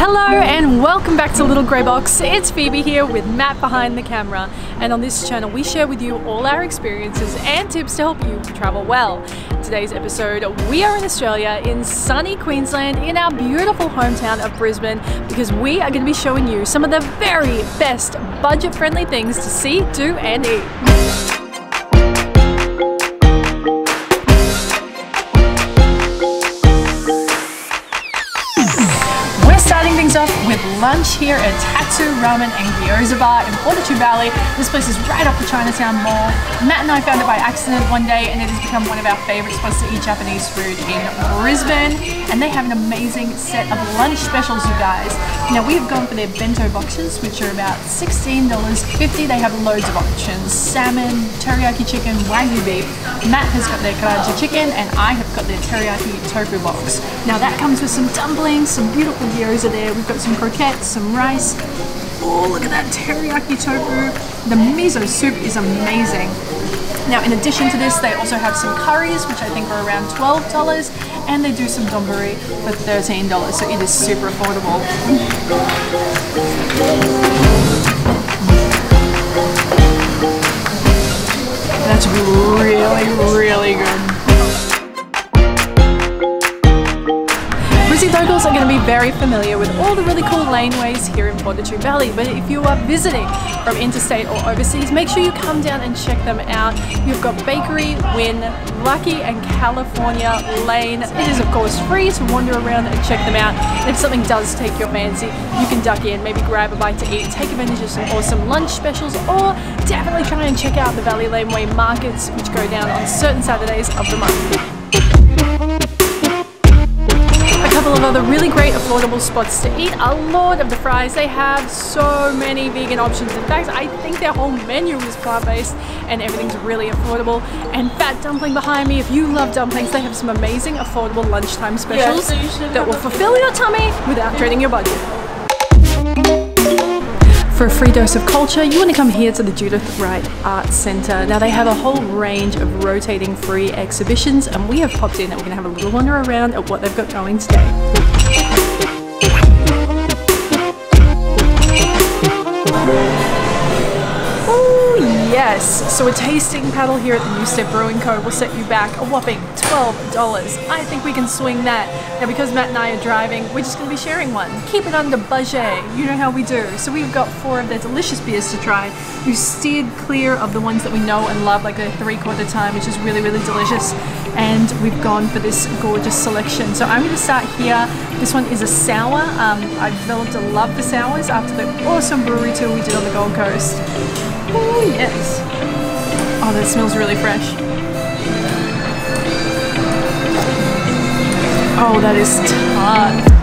Hello and welcome back to Little Grey Box. It's Phoebe here with Matt behind the camera and on this channel we share with you all our experiences and tips to help you travel well. Today's episode we are in Australia in sunny Queensland in our beautiful hometown of Brisbane because we are going to be showing you some of the very best budget friendly things to see, do and eat. Lunch here at Tatsu Ramen and Gyoza Bar in Fortitude Valley. This place is right off the Chinatown Mall. Matt and I found it by accident one day and it has become one of our favorite spots to eat Japanese food in Brisbane. And they have an amazing set of lunch specials, you guys. Now we have gone for their bento boxes, which are about $16.50. They have loads of options. Salmon, teriyaki chicken, wagyu beef. Matt has got their karaage chicken and I have got their teriyaki tofu box. Now that comes with some dumplings, some beautiful gyoza there. We've got some croquettes, some rice. Oh, look at that teriyaki tofu. The miso soup is amazing. Now, in addition to this, they also have some curries, which I think are around $12, and they do some donburi for $13, so it is super affordable. That's really, really good. Very familiar with all the really cool laneways here in Fortitude Valley, but if you are visiting from interstate or overseas, make sure you come down and check them out. You've got Bakery, Winn, Lucky and California Lane. It is of course free to wander around and check them out. If something does take your fancy, you can duck in, maybe grab a bite to eat, take advantage of some awesome lunch specials, or definitely try and check out the Valley Laneway markets, which go down on certain Saturdays of the month couple of other really great affordable spots to eat. A lot of the fries, they have so many vegan options. In fact, I think their whole menu is plant-based and everything's really affordable. And Fat Dumpling behind me, if you love dumplings, they have some amazing affordable lunchtime specials yeah, so that will fulfill your tummy without draining your budget. For a free dose of culture, you want to come here to the Judith Wright Arts Centre. Now they have a whole range of rotating free exhibitions and we have popped in and we're going to have a little wander around at what they've got going today. Yes, so a tasting paddle here at the Newstead Brewing Co. will set you back a whopping $12. I think we can swing that. Now because Matt and I are driving, we're just going to be sharing one. Keep it under budget, you know how we do. So we've got four of their delicious beers to try. We've steered clear of the ones that we know and love, like the three quarter time, which is really, really delicious. And we've gone for this gorgeous selection. So I'm going to start here. This one is a sour. Um, I've developed a love for sours after the awesome brewery tour we did on the Gold Coast. Oh yes. Oh, that smells really fresh. Oh, that is tart.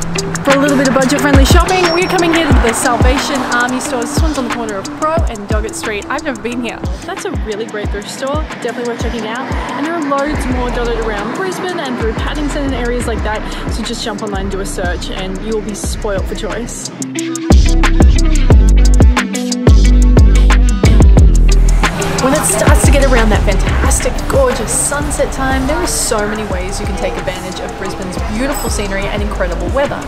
For a little bit of budget-friendly shopping, we're coming here to the Salvation Army stores. This one's on the corner of Pro and Doggett Street. I've never been here. That's a really great thrift store, definitely worth checking out. And there are loads more dotted around Brisbane and through Paddington and areas like that. So just jump online, do a search, and you'll be spoilt for choice. It starts to get around that fantastic, gorgeous sunset time, there are so many ways you can take advantage of Brisbane's beautiful scenery and incredible weather.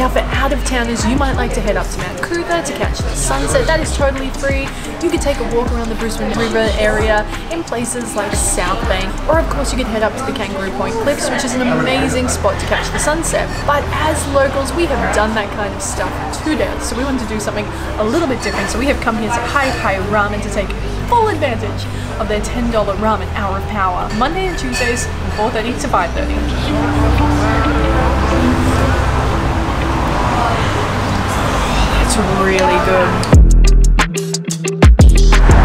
Now for out-of-towners, you might like to head up to Mount Coot-tha to catch the sunset. That is totally free. You could take a walk around the Brisbane River area in places like South Bank, or of course you could head up to the Kangaroo Point Cliffs, which is an amazing spot to catch the sunset. But as locals, we have done that kind of stuff to death, so we want to do something a little bit different. So we have come here to Hai Hai Ramen to take full advantage of their $10 ramen hour of power, Monday and Tuesdays from 4.30 to 5.30. That's really good.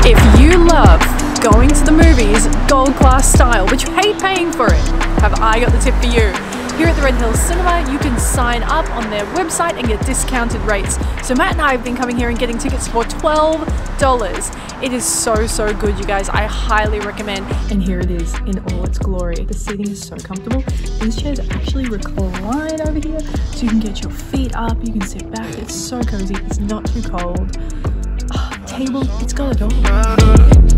If you love going to the movies gold class style, but you hate paying for it, have I got the tip for you? Here at the Red Hills Cinema, you can sign up on their website and get discounted rates. So Matt and I have been coming here and getting tickets for $12. It is so, so good, you guys. I highly recommend. And here it is in all its glory. The seating is so comfortable. These chairs actually recline over here, so you can get your feet up, you can sit back. It's so cozy, it's not too cold. Oh, table, it's got it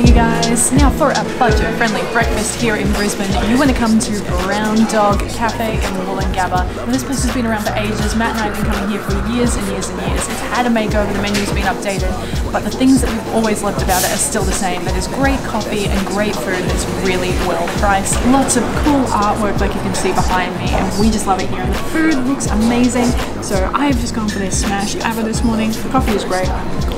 all. you guys. Now for a budget-friendly breakfast here in Brisbane, you want to come to Brown Dog Cafe in Woolloongabba. Now, this place has been around for ages. Matt and I have been coming here for years and years and years. It's had a makeover, the menu's been updated, but the things that we've always loved about it are still the same. That is great coffee and great food that's really well priced. Lots of cool artwork like you can see behind me, and we just love it here. And the food looks amazing, so I've just gone for their smash ava this morning. The coffee is great.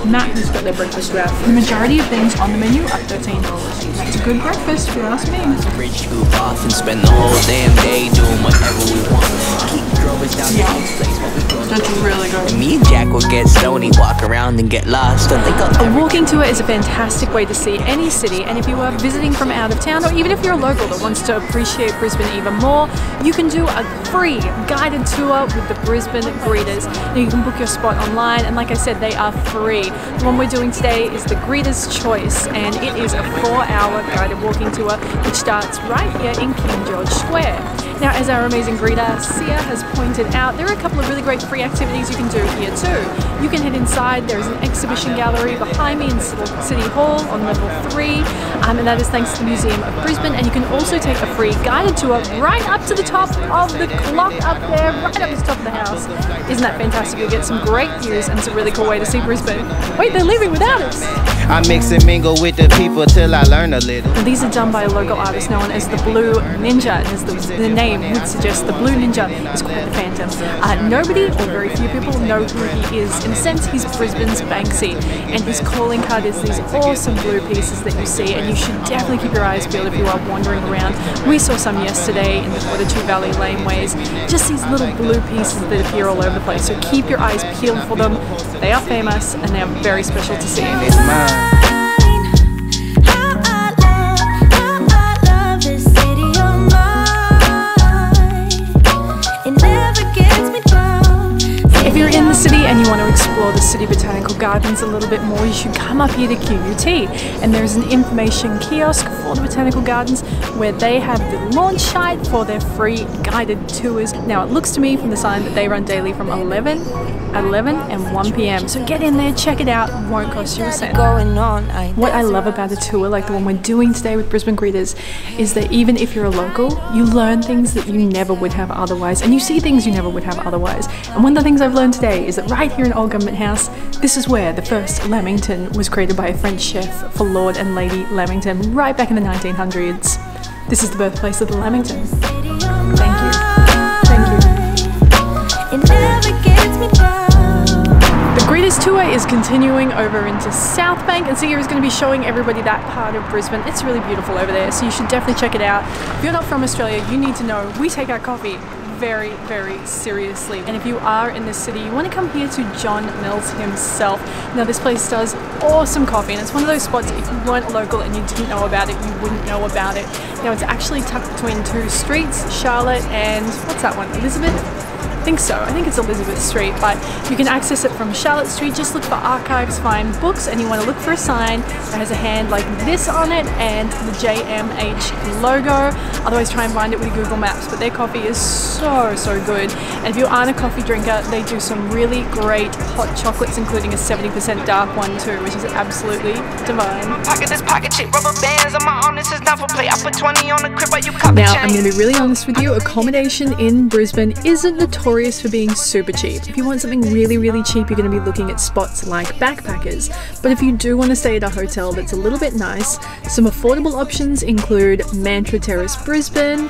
Matt has got their breakfast wrap. The majority of things on the menu $13. That's a good breakfast, if you ask me. Rich goof off and spend the whole damn day doing whatever we want. Keep down Yeah. to place where we go. That's really good. Me and Jack will get stony, walk around and get lost. Don't think A walking tour is a fantastic way to see any city, and if you are visiting from out of town, or even if you're a local that wants to appreciate Brisbane even more, you can do a free guided tour with the Brisbane Greeters. Now you can book your spot online, and like I said, they are free. The one we're doing today is the Greeters Choice, and it is a four-hour guided walking tour, which starts right here in King George Square. Now, as our amazing greeter, Sia, has pointed out, there are a couple of really great free activities you can do here too. You can head inside, there's an exhibition gallery behind me in City Hall on level 3, um, and that is thanks to the Museum of Brisbane. And you can also take a free guided tour right up to the top of the clock up there, right up to the top of the house. Isn't that fantastic? You'll get some great views, and it's a really cool way to see Brisbane. Wait, they're leaving without us! I mix and mingle with the people till I learn a little. These are done by a local artist known as the Blue Ninja, and as the, the name would suggest, the Blue Ninja is called the Phantom. Uh, nobody, or very few people, know who he is. In a sense, he's Brisbane's Banksy, and his calling card is these awesome blue pieces that you see, and you should definitely keep your eyes peeled if you are wandering around. We saw some yesterday in the Fortitude Valley laneways, just these little blue pieces that appear all over the place, so keep your eyes peeled for them. They are famous, and they are very special to see. It's city and you want to explore the City Botanical Gardens a little bit more, you should come up here to QUT. And there's an information kiosk for the Botanical Gardens where they have the launch site for their free guided tours. Now, it looks to me from the sign that they run daily from 11, 11 and 1 p.m. So get in there, check it out. It won't cost you a cent. Going on, I What I love about a tour like the one we're doing today with Brisbane Greeters is that even if you're a local, you learn things that you never would have otherwise, and you see things you never would have otherwise. And one of the things I've learned today is that right here in Old Government House, this is where the first Lamington was created by a French chef for Lord and Lady Lamington right back in the 1900s. This is the birthplace of the Lamington. city Thank you. Thank you. It never gets me down. The Greeters Tour is continuing over into South Bank, and Sia is going to be showing everybody that part of Brisbane. It's really beautiful over there, so you should definitely check it out. If you're not from Australia, you need to know we take our coffee very, very seriously. And if you are in this city, you want to come here to John Mills himself. Now, this place does awesome coffee, and it's one of those spots if you weren't local and you didn't know about it, you wouldn't know about it. Now, it's actually tucked between two streets, Charlotte and what's that one, Elizabeth? I think so. I think it's Elizabeth Street, but you can access it from Charlotte Street. Just look for Archives Fine Books, and you want to look for a sign that has a hand like this on it and the JMH logo. Otherwise, try and find it with Google Maps. But their coffee is so, so good. And if you aren't a coffee drinker, they do some really great hot chocolates, including a 70% dark one too, which is absolutely divine. Pocket this pocket chip, rubber bands on my. This is not for play. I put 20 on the crib, but you copy Now. I'm going to be really honest with you. Accommodation in Brisbane isn't notorious for being super cheap. If you want something really, really cheap, you're going to be looking at spots like backpackers. But if you do want to stay at a hotel that's a little bit nice, some affordable options include Mantra Terrace Brisbane,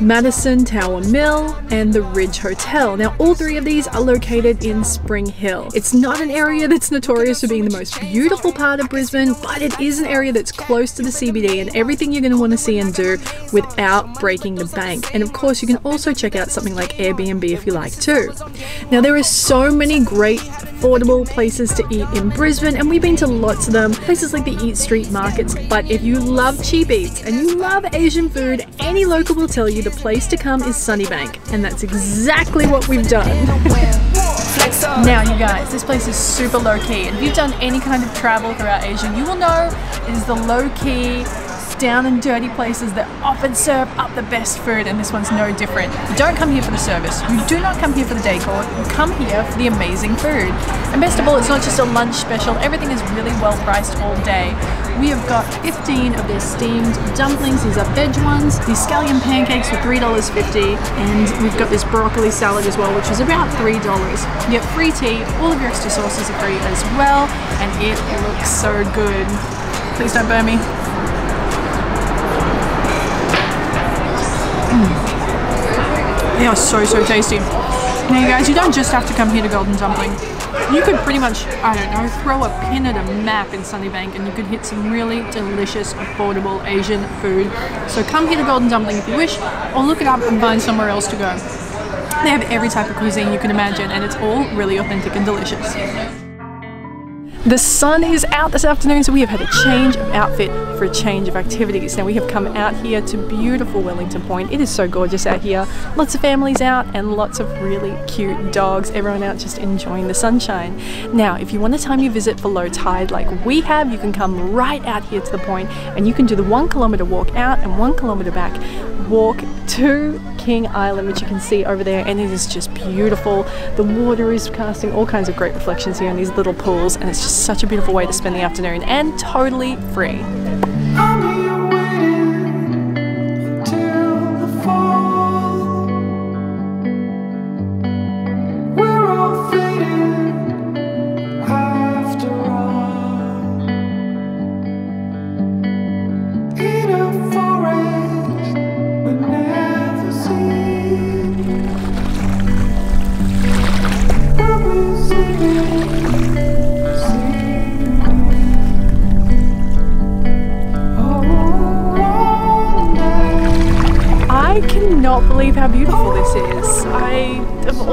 Madison Tower Mill, and the Ridge Hotel. Now, all three of these are located in Spring Hill. It's not an area that's notorious for being the most beautiful part of Brisbane, but it is an area that's close to the CBD and everything you're going to want to see and do without breaking the bank. And of course, you can also check out something like Airbnb if you like too. Now, there are so many great affordable places to eat in Brisbane, and we've been to lots of them. Places like the Eat Street markets. But if you love cheap eats and you love Asian food, any local will tell you the place to come is Sunnybank, and that's exactly what we've done. Now, you guys, this place is super low key, and if you've done any kind of travel throughout Asia, you will know it is the low key, down and dirty places that often serve up the best food, and this one's no different. You don't come here for the service, you do not come here for the decor, you come here for the amazing food. And best of all, it's not just a lunch special, everything is really well priced all day. We have got 15 of their steamed dumplings. These are veg ones. These scallion pancakes for $3.50. And we've got this broccoli salad as well, which is about $3. You get free tea. All of your extra sauces are free as well. And it looks so good. Please don't burn me. They are so, so tasty. Now, you guys, you don't just have to come here to Golden Dumpling. You could pretty much, I don't know, throw a pin at a map in Sunnybank and you could hit some really delicious, affordable Asian food. So come here to Golden Dumpling if you wish, or look it up and find somewhere else to go. They have every type of cuisine you can imagine, and it's all really authentic and delicious. The sun is out this afternoon, so we have had a change of outfit for a change of activities. Now we have come out here to beautiful Wellington Point. It is so gorgeous out here. Lots of families out and lots of really cute dogs. Everyone out just enjoying the sunshine. Now, if you want to time your visit for low tide like we have, you can come right out here to the point and you can do the one kilometer walk out and one kilometer back walk to King Island, which you can see over there, and it is just beautiful. The water is casting all kinds of great reflections here in these little pools, and it's just such a beautiful way to spend the afternoon and totally free.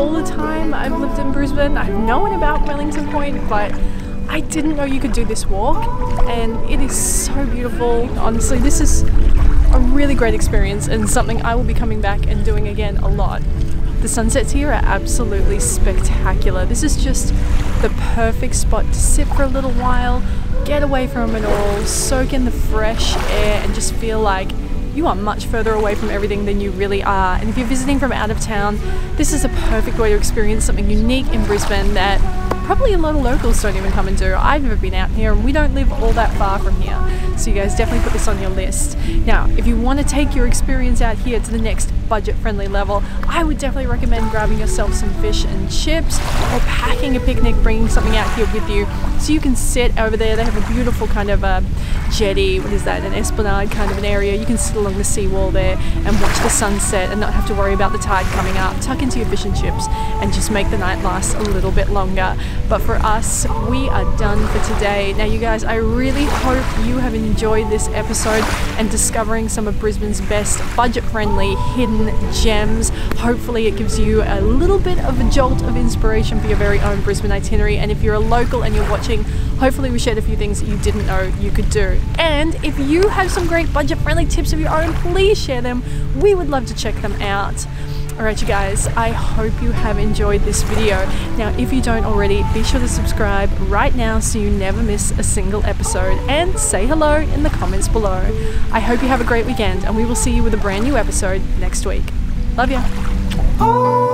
All the time I've lived in Brisbane, I've known about Wellington Point, but I didn't know you could do this walk, and it is so beautiful. Honestly, this is a really great experience and something I will be coming back and doing again a lot. The sunsets here are absolutely spectacular. This is just the perfect spot to sit for a little while, get away from it all, soak in the fresh air, and just feel like you are much further away from everything than you really are. And if you're visiting from out of town, this is a perfect way to experience something unique in Brisbane that probably a lot of locals don't even come and do. I've never been out here and we don't live all that far from here. So you guys definitely put this on your list. Now, if you want to take your experience out here to the next budget friendly level, I would definitely recommend grabbing yourself some fish and chips or packing a picnic, bringing something out here with you so you can sit over there. They have a beautiful kind of a jetty, what is that, an esplanade kind of an area. You can sit along the seawall there and watch the sunset and not have to worry about the tide coming up. Tuck into your fish and chips and just make the night last a little bit longer. But for us, we are done for today. Now, you guys, I really hope you have enjoyed this episode and discovering some of Brisbane's best budget friendly hidden gems. Hopefully, it gives you a little bit of a jolt of inspiration for your very own Brisbane itinerary. And if you're a local and you're watching, hopefully, we shared a few things that you didn't know you could do. And if you have some great budget friendly tips of your own, please share them. We would love to check them out. Alright you guys, I hope you have enjoyed this video. Now if you don't already, be sure to subscribe right now so you never miss a single episode and say hello in the comments below. I hope you have a great weekend and we will see you with a brand new episode next week. Love ya! Oh